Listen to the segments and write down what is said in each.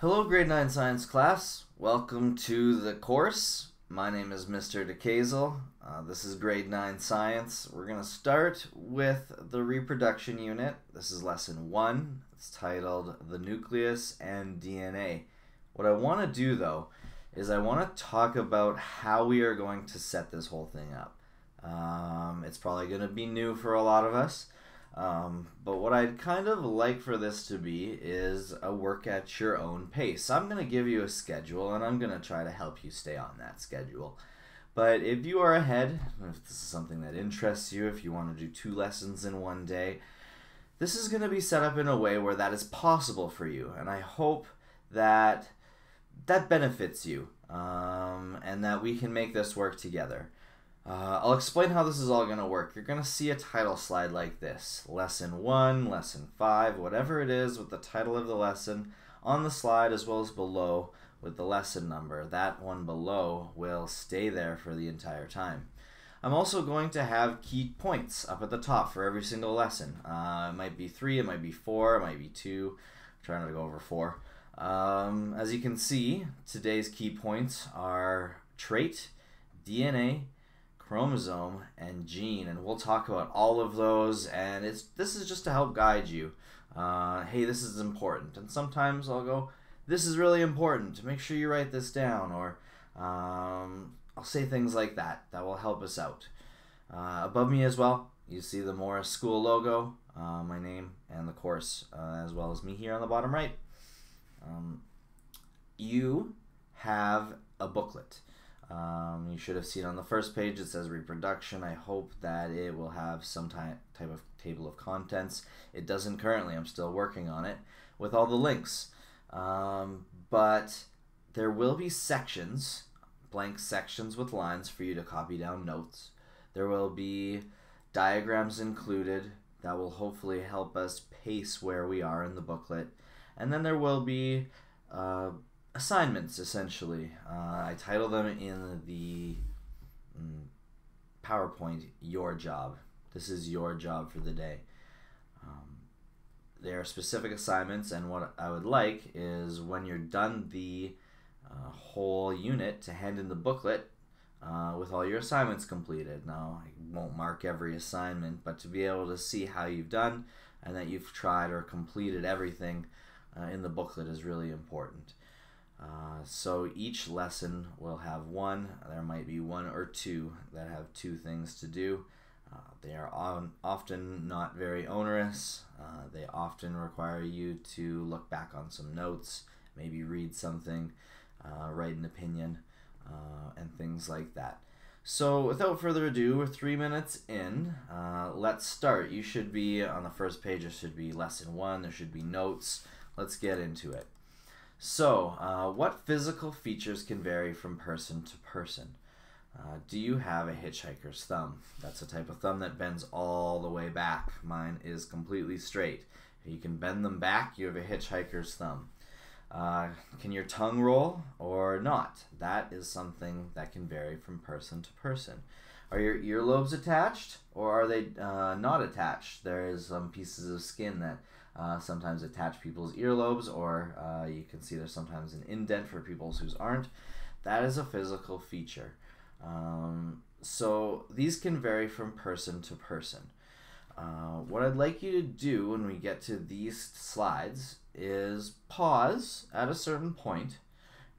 Hello, grade 9 science class. Welcome to the course. My name is Mr. Dekezel. Uh, this is grade 9 science. We're going to start with the reproduction unit. This is lesson 1. It's titled The Nucleus and DNA. What I want to do though is I want to talk about how we are going to set this whole thing up. Um, it's probably going to be new for a lot of us. Um, but what I'd kind of like for this to be is a work at your own pace. I'm going to give you a schedule and I'm going to try to help you stay on that schedule. But if you are ahead, if this is something that interests you, if you want to do two lessons in one day, this is going to be set up in a way where that is possible for you. And I hope that that benefits you um, and that we can make this work together. Uh, I'll explain how this is all going to work. You're going to see a title slide like this Lesson 1, Lesson 5, whatever it is with the title of the lesson on the slide as well as below with the lesson number. That one below will stay there for the entire time. I'm also going to have key points up at the top for every single lesson. Uh, it might be three, it might be four, it might be two. I'm trying to go over four. Um, as you can see, today's key points are trait, DNA, chromosome, and gene, and we'll talk about all of those. And it's this is just to help guide you. Uh, hey, this is important, and sometimes I'll go, this is really important. Make sure you write this down, or um, I'll say things like that that will help us out. Uh, above me as well, you see the Morris School logo, uh, my name, and the course, uh, as well as me here on the bottom right. Um, you have a booklet. Um, you should have seen on the first page it says reproduction. I hope that it will have some type type of table of contents. It doesn't currently. I'm still working on it with all the links. Um, but there will be sections, blank sections with lines for you to copy down notes. There will be diagrams included that will hopefully help us pace where we are in the booklet. And then there will be uh, assignments essentially. Uh, I title them in the mm, PowerPoint Your Job. This is your job for the day. Um, there are specific assignments, and what I would like is when you're done the uh, whole unit to hand in the booklet uh, with all your assignments completed. Now, I won't mark every assignment, but to be able to see how you've done and that you've tried or completed everything uh, in the booklet is really important. Uh, so each lesson will have one, there might be one or two that have two things to do. Uh, they are on, often not very onerous. Uh, they often require you to look back on some notes, maybe read something, uh, write an opinion, uh, and things like that. So without further ado, we're three minutes in. let's start. You should be on the first page. There should be lesson one. There should be notes. Let's get into it. So, uh, what physical features can vary from person to person? Uh, do you have a hitchhiker's thumb? That's a type of thumb that bends all the way back. Mine is completely straight. If you can bend them back, you have a hitchhiker's thumb. Uh, can your tongue roll or not? That is something that can vary from person to person. Are your earlobes attached or are they uh, not attached? There is some pieces of skin that uh, sometimes attach people's earlobes, or uh, you can see there's sometimes an indent for people whose aren't. That is a physical feature. Um, so these can vary from person to person. Uh, what I'd like you to do when we get to these slides is pause at a certain point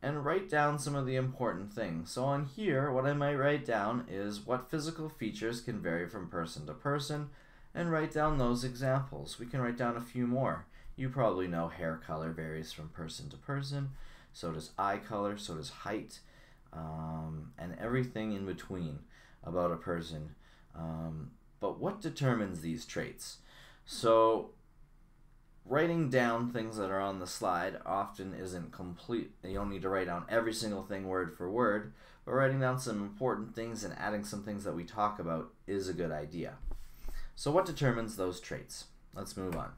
and write down some of the important things. So on here, what I might write down is what physical features can vary from person to person, and write down those examples. We can write down a few more. You probably know hair color varies from person to person, so does eye color, so does height, um, and everything in between about a person. Um, but what determines these traits? So, writing down things that are on the slide often isn't complete. You don't need to write down every single thing word for word, but writing down some important things and adding some things that we talk about is a good idea. So what determines those traits? Let's move on.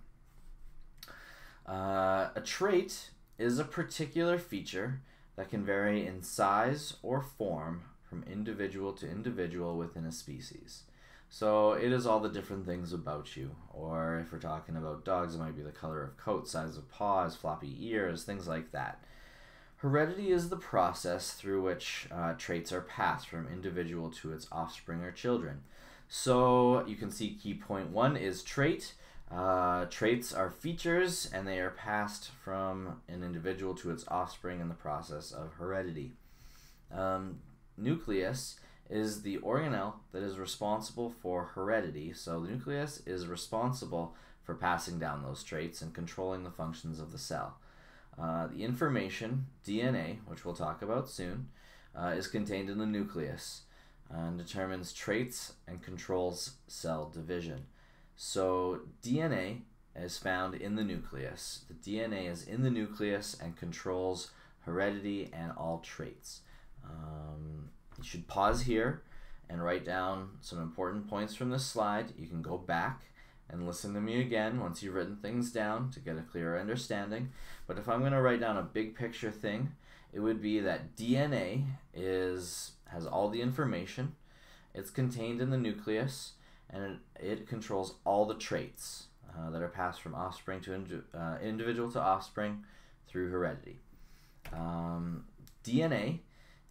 Uh, a trait is a particular feature that can vary in size or form from individual to individual within a species. So it is all the different things about you. Or if we're talking about dogs, it might be the color of coat, size of paws, floppy ears, things like that. Heredity is the process through which uh, traits are passed from individual to its offspring or children. So you can see key point one is trait. Uh, traits are features and they are passed from an individual to its offspring in the process of heredity. Um, nucleus is the organelle that is responsible for heredity. So the nucleus is responsible for passing down those traits and controlling the functions of the cell. Uh, the information, DNA, which we'll talk about soon, uh, is contained in the nucleus and determines traits and controls cell division. So DNA is found in the nucleus. The DNA is in the nucleus and controls heredity and all traits. Um, you should pause here and write down some important points from this slide. You can go back and listen to me again once you've written things down to get a clearer understanding. But if I'm going to write down a big picture thing, it would be that DNA is has all the information. It's contained in the nucleus and it, it controls all the traits uh, that are passed from offspring to indi- uh, individual to offspring through heredity. Um, DNA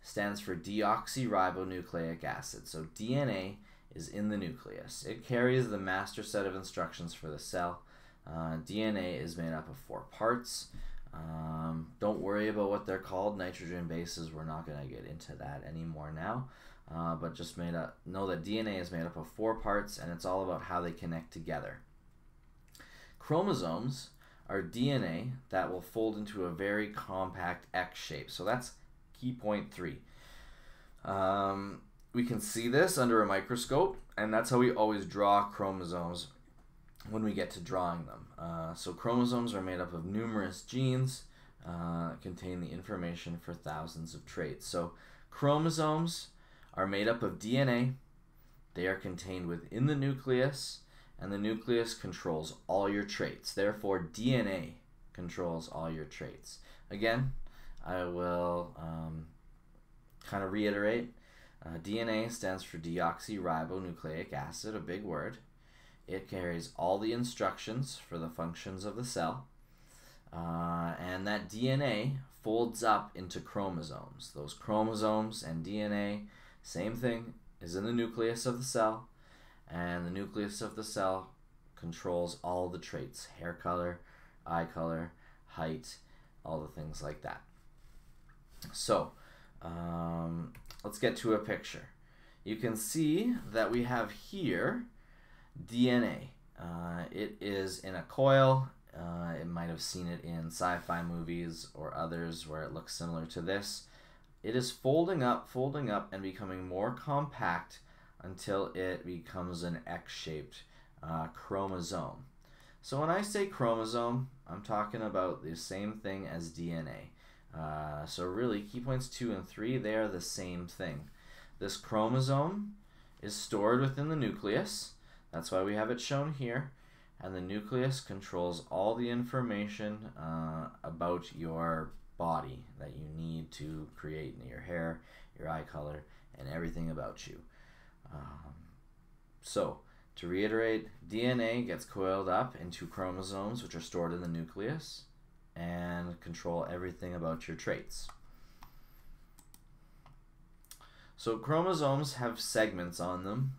stands for deoxyribonucleic acid. So DNA is in the nucleus. It carries the master set of instructions for the cell. Uh, DNA is made up of four parts. Um, don't worry about what they're called, nitrogen bases. We're not going to get into that anymore now. Uh, but just made up, know that DNA is made up of four parts and it's all about how they connect together. Chromosomes are DNA that will fold into a very compact X shape. So that's key point three. Um, we can see this under a microscope, and that's how we always draw chromosomes when we get to drawing them. Uh, so chromosomes are made up of numerous genes, uh, contain the information for thousands of traits. So chromosomes are made up of DNA. They are contained within the nucleus, and the nucleus controls all your traits. Therefore, DNA controls all your traits. Again, I will um, kind of reiterate. Uh, DNA stands for deoxyribonucleic acid, a big word. It carries all the instructions for the functions of the cell. Uh, and that DNA folds up into chromosomes. Those chromosomes and DNA, same thing, is in the nucleus of the cell. And the nucleus of the cell controls all the traits hair color, eye color, height, all the things like that. So, um, let's get to a picture. You can see that we have here DNA. Uh, it is in a coil. Uh, it might have seen it in sci-fi movies or others where it looks similar to this. It is folding up, folding up, and becoming more compact until it becomes an X-shaped uh, chromosome. So when I say chromosome, I'm talking about the same thing as DNA. Uh, so really, key points 2 and 3, they are the same thing. This chromosome is stored within the nucleus. That's why we have it shown here. And the nucleus controls all the information uh, about your body that you need to create your hair, your eye color, and everything about you. Um, so, to reiterate, DNA gets coiled up into chromosomes, which are stored in the nucleus and control everything about your traits. So chromosomes have segments on them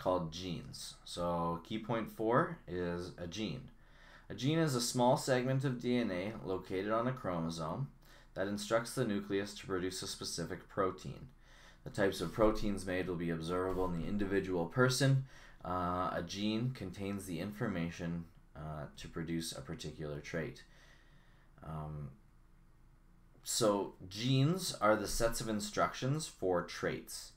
called genes. So key point four is a gene. A gene is a small segment of DNA located on a chromosome that instructs the nucleus to produce a specific protein. The types of proteins made will be observable in the individual person. Uh, a gene contains the information uh, to produce a particular trait. Um, so genes are the sets of instructions for traits.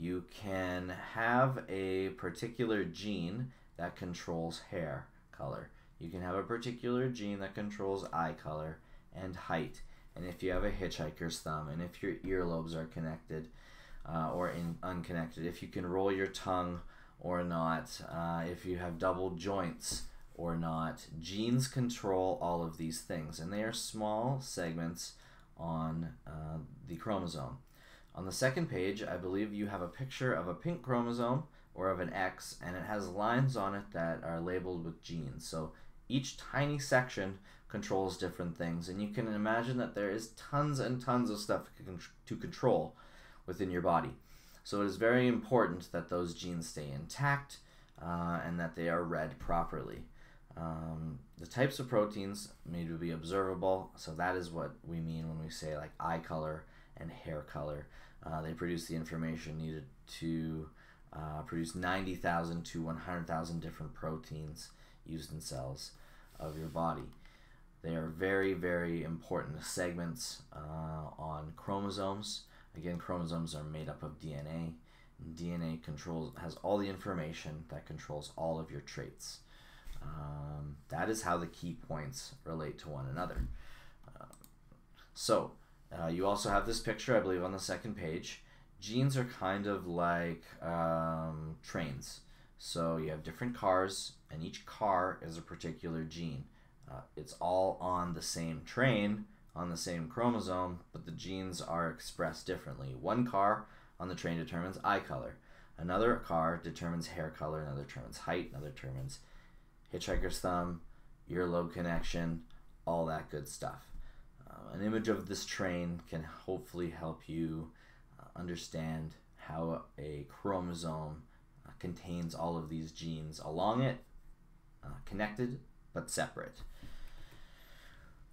You can have a particular gene that controls hair color. You can have a particular gene that controls eye color and height. And if you have a hitchhiker's thumb, and if your earlobes are connected uh, or in, unconnected, if you can roll your tongue or not, uh, if you have double joints, or not. Genes control all of these things, and they are small segments on uh, the chromosome. On the second page, I believe you have a picture of a pink chromosome, or of an X, and it has lines on it that are labeled with genes. So each tiny section controls different things, and you can imagine that there is tons and tons of stuff to control within your body. So it is very important that those genes stay intact uh, and that they are read properly. Um, the types of proteins need to be observable, so that is what we mean when we say like eye color and hair color. Uh, they produce the information needed to uh, produce 90,000 to 100,000 different proteins used in cells of your body. They are very, very important segments uh, on chromosomes. Again, chromosomes are made up of DNA. DNA controls has all the information that controls all of your traits. Um, that is how the key points relate to one another. Uh, so, uh, you also have this picture, I believe, on the second page. Genes are kind of like um, trains. So you have different cars, and each car is a particular gene. Uh, it's all on the same train, on the same chromosome, but the genes are expressed differently. One car on the train determines eye color. Another car determines hair color. Another determines height. Another determines hitchhiker's thumb, earlobe connection, all that good stuff. Uh, an image of this train can hopefully help you uh, understand how a chromosome uh, contains all of these genes along it, uh, connected but separate.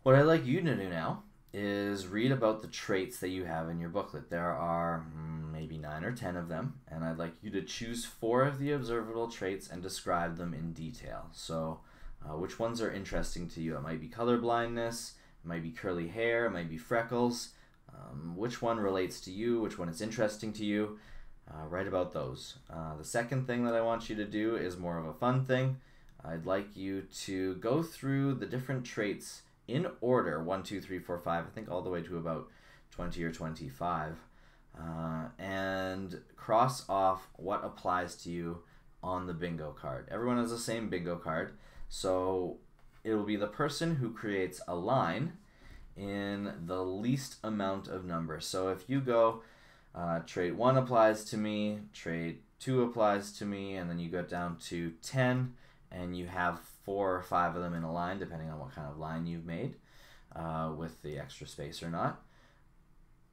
What I'd like you to do now is read about the traits that you have in your booklet. There are mm, maybe nine or ten of them, and I'd like you to choose four of the observable traits and describe them in detail. So, uh, which ones are interesting to you? It might be color blindness, it might be curly hair, it might be freckles. Um, which one relates to you? Which one is interesting to you? Uh, write about those. Uh, the second thing that I want you to do is more of a fun thing. I'd like you to go through the different traits in order one, two, three, four, five, I think all the way to about 20 or 25, uh, and cross off what applies to you on the bingo card. Everyone has the same bingo card, so it will be the person who creates a line in the least amount of numbers. So if you go, uh, trait 1 applies to me, trait 2 applies to me, and then you go down to 10, and you have four or five of them in a line, depending on what kind of line you've made uh, with the extra space or not.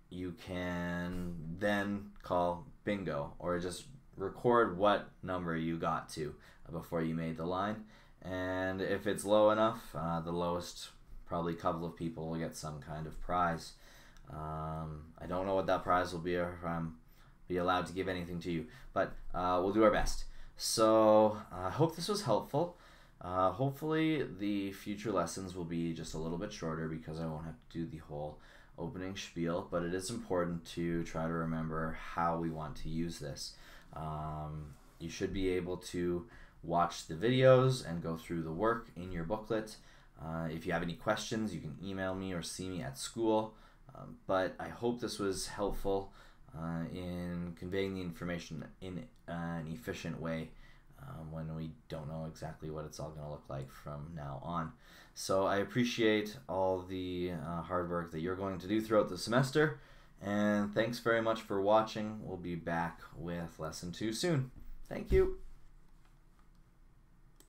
You can then call bingo or just record what number you got to before you made the line. And if it's low enough, uh, the lowest probably a couple of people will get some kind of prize. Um, I don't know what that prize will be or if I'm be allowed to give anything to you, but uh, we'll do our best. So I hope this was helpful. Uh, hopefully, the future lessons will be just a little bit shorter because I won't have to do the whole opening spiel, but it is important to try to remember how we want to use this. Um, you should be able to watch the videos and go through the work in your booklet. Uh, if you have any questions, you can email me or see me at school. Um, but I hope this was helpful uh, in conveying the information in an efficient way um, when we don't know exactly what it's all going to look like from now on. So I appreciate all the uh, hard work that you're going to do throughout the semester. And thanks very much for watching. We'll be back with lesson two soon. Thank you.